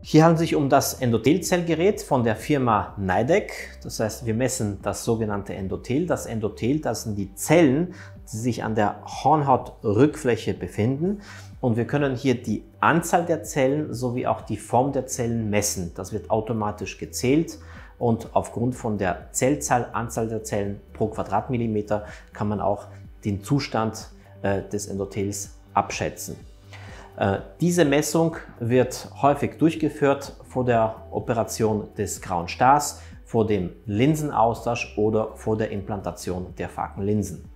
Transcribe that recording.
Hier handelt es sich um das Endothelzellgerät von der Firma Nidec. Das heißt, wir messen das sogenannte Endothel. Das Endothel, das sind die Zellen, die sich an der Hornhautrückfläche befinden. Und wir können hier die Anzahl der Zellen sowie auch die Form der Zellen messen. Das wird automatisch gezählt und aufgrund von der Zellzahl, Anzahl der Zellen pro Quadratmillimeter kann man auch den Zustand äh, des Endothels abschätzen. Äh, diese Messung wird häufig durchgeführt vor der Operation des grauen Stars, vor dem Linsenaustausch oder vor der Implantation der Fakenlinsen.